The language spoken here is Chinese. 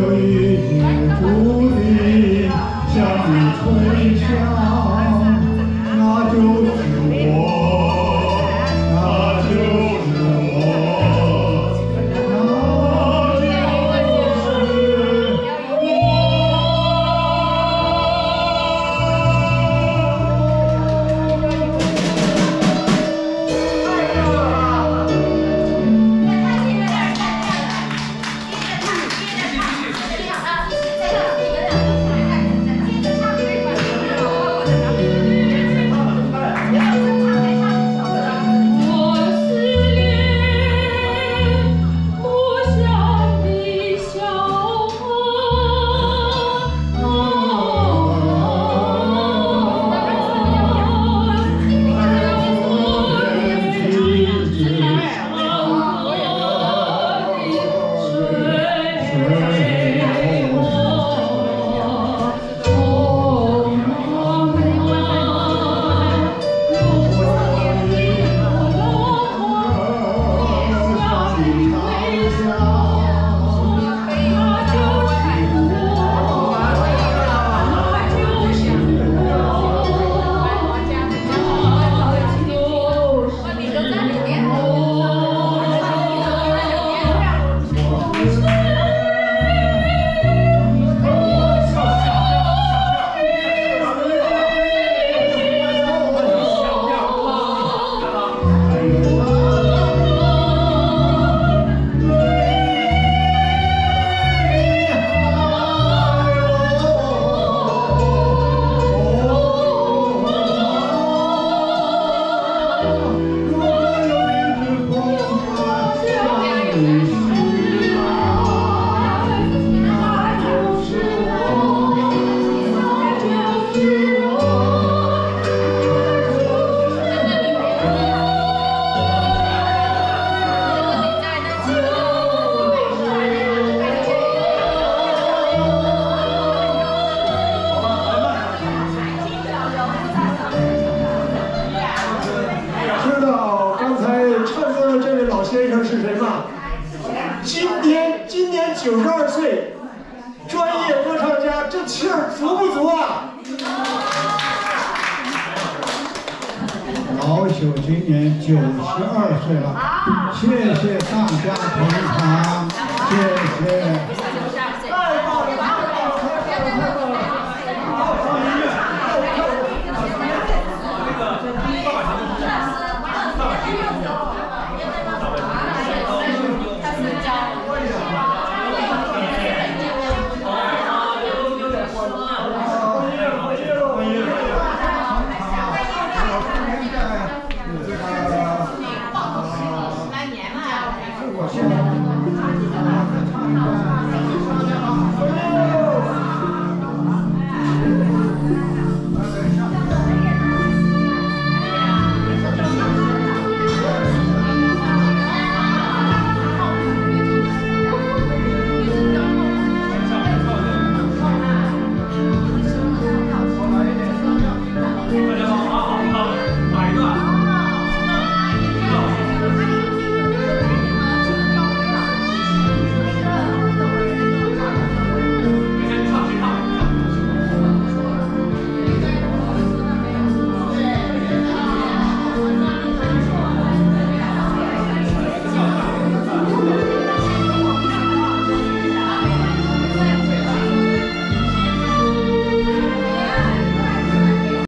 知先生是谁吗？今天今年九十二岁，专业歌唱家，这气儿足不足啊？老朽今年九十二岁了，谢谢大家捧场，谢谢。